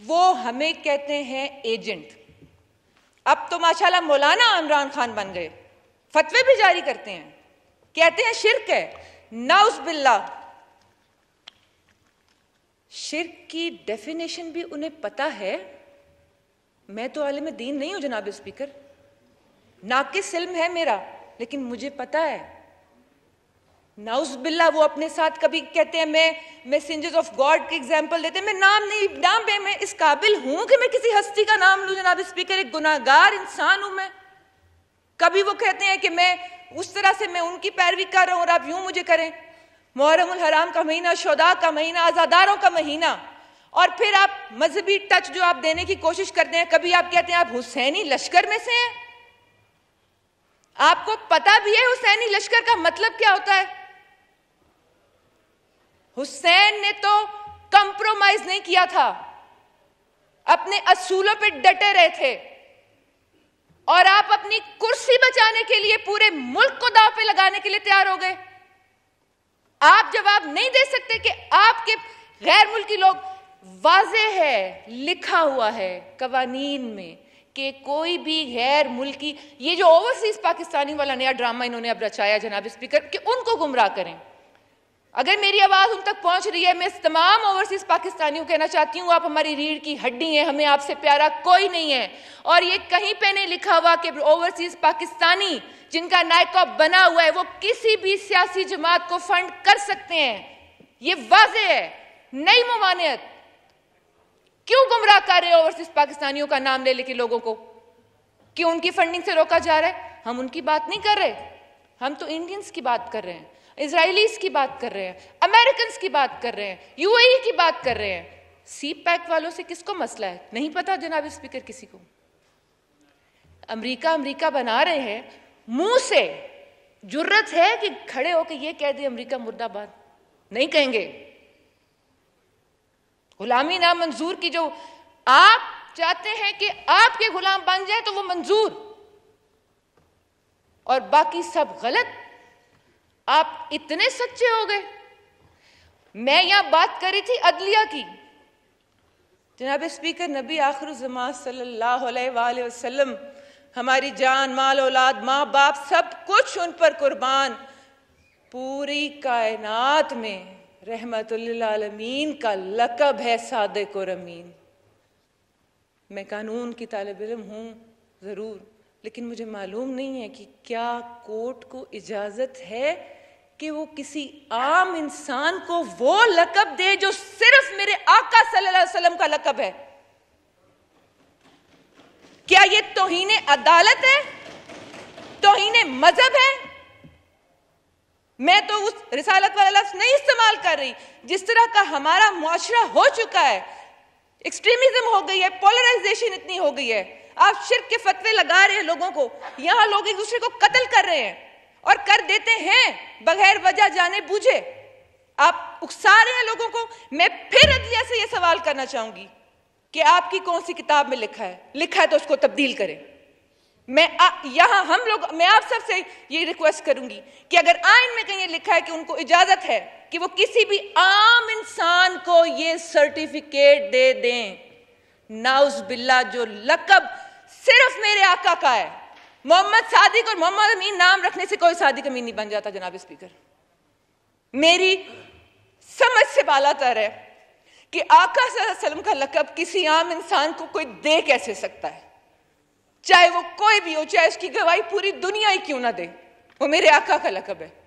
वो हमें कहते हैं एजेंट। अब तो माशाल्लाह मौलाना इमरान खान बन गए। फतवे भी जारी करते हैं। कहते हैं शिरक है। नाउस बिल्ला। शिरक की डेफिनेशन भी उन्हें पता है। मैं तो आलिम दीन नहीं हूँ जनाब स्पीकर। नाकिस इल्म है मेरा, लेकिन मुझे पता है। नाउस बिल्ला वो अपने साथ कभी कहते हैं, मैं मैसेंजर्स ऑफ़ गॉड के एग्ज़ाम्पल देते हैं, मैं नाम नहीं, नाम पे मैं इस काबिल हूँ कि मैं किसी हस्ती का नाम लू, जनाब स्पीकर एक गुनागार इंसान हूँ मैं। कभी वो कहते हैं कि मैं उस तरह से मैं उनकी पैरवी कर रहा हूँ और आप यूँ मुझे करें। मुहर्रम हराम का महीना, शोदा का महीना, आजादारों का महीना। और फिर आप मजहबी टच जो आप देने की कोशिश करते हैं, कभी आप कहते हैं, आप हुसैनी लश्कर में से हैं? आपको पता भी है हुसैनी लश्कर का मतलब क्या होता है? हुसैन ने तो कंप्रोमाइज नहीं किया था। अपने असूलों पे डटे रहे थे। और आप अपनी कुर्सी बचाने के लिए पूरे मुल्क को दाव पे लगाने के लिए तैयार हो गए। आप जवाब नहीं दे सकते कि आपके गैर मुल्की लोग वाजे है, लिखा हुआ है कवानीन में कि कोई भी गैर मुल्की ये जो ओवरसीज पाकिस्तानी वाला नया ड्रामा इन्होंने अब रचाया जनाब स्पीकर कि उनको गुमराह करें। अगर मेरी आवाज़ उन तक पहुँच रही है, मैं तमाम ओवरसीज पाकिस्तानियों कहना चाहती हूँ, आप हमारी रीढ़ की हड्डी हैं, हमें आपसे प्यारा कोई नहीं है। और ये कहीं पे नहीं लिखा हुआ कि ओवरसीज पाकिस्तानी जिनका नायका बना हुआ है, वो किसी भी सियासी जमात को फंड कर सकते हैं। ये वाजे है। नई ममानियत। क्यों गुमराह कर रहे ओवरसीज पाकिस्तानियों का नाम ले लेके लोगों को? क्यों उनकी फंडिंग से रोका जा रहा है? हम उनकी बात नहीं कर रहे। हम तो इंडियंस की बात कर रहे हैं इसराइलीज की बात कर रहे हैं अमेरिकन की बात कर रहे हैं यूएई की बात कर रहे हैं। सी पैक वालों से किसको मसला है? नहीं पता जनाब स्पीकर किसी को। अमेरिका अमेरिका बना रहे हैं, मुँह से जुर्रत है कि खड़े होकर ये कह दे अमेरिका मुर्दाबाद। नहीं कहेंगे। गुलामी ना मंजूर की जो आप चाहते हैं कि आपके गुलाम बन जाए तो वो मंजूर। और बाकी सब गलत। आप इतने सच्चे हो गए। मैं यहाँ बात करी थी अदलिया की। जनाब स्पीकर, नबी आखिर वसल्लम, हमारी जान, माल, औलाद माँ बाप सब कुछ उन पर कुर्बान। पूरी कायनात में रहमतुल्लामीन का लकब है सादिक और अमीन। मैं कानून की तालब इलम हूँ, ज़रूर। लेकिन मुझे मालूम नहीं है कि क्या कोर्ट को इजाज़त है कि वो किसी आम इंसान को वो लकब दे जो सिर्फ़ मेरे आका सल्लल्लाहु अलैहि वसल्लम का लकब है। क्या ये तोहीने अदालत है? तोहीने मज़हब है? मैं तो उस रिसालत वाला लफ्ज नहीं इस्तेमाल कर रही, जिस तरह का हमारा मुआशरा हो चुका है। एक्सट्रीमिज्म हो गई है, पोलराइजेशन इतनी हो गई है। आप शिरक के फतवे लगा रहे हैं लोगों को। यहाँ लोग एक दूसरे को कत्ल कर रहे हैं और कर देते हैं, बगैर वजह जाने बूझे। आप उकसा रहे हैं लोगों को। मैं फिर अदलिया से यह सवाल करना चाहूँगी कि आपकी कौन सी किताब में लिखा है? लिखा है तो उसको तब्दील करें। मैं यहाँ हम लोग, मैं आप सबसे ये रिक्वेस्ट करूँगी कि अगर आइन में कहीं लिखा है कि उनको इजाज़त है कि वो किसी भी आम इंसान को ये सर्टिफिकेट दे दें नाउज बिल्ला जो लकब सिर्फ़ मेरे आका का है। मोहम्मद सादिक और मोहम्मद अमीन नाम रखने से कोई सादिक अमीन नहीं बन जाता, जनाब स्पीकर। मेरी समझ से बाला तर है कि आका सल्लम का लकब किसी आम इंसान को कोई दे कैसे सकता है? चाहे वो कोई भी हो, चाहे उसकी गवाही पूरी दुनिया ही क्यों ना दे, वो मेरे आका का लकब है।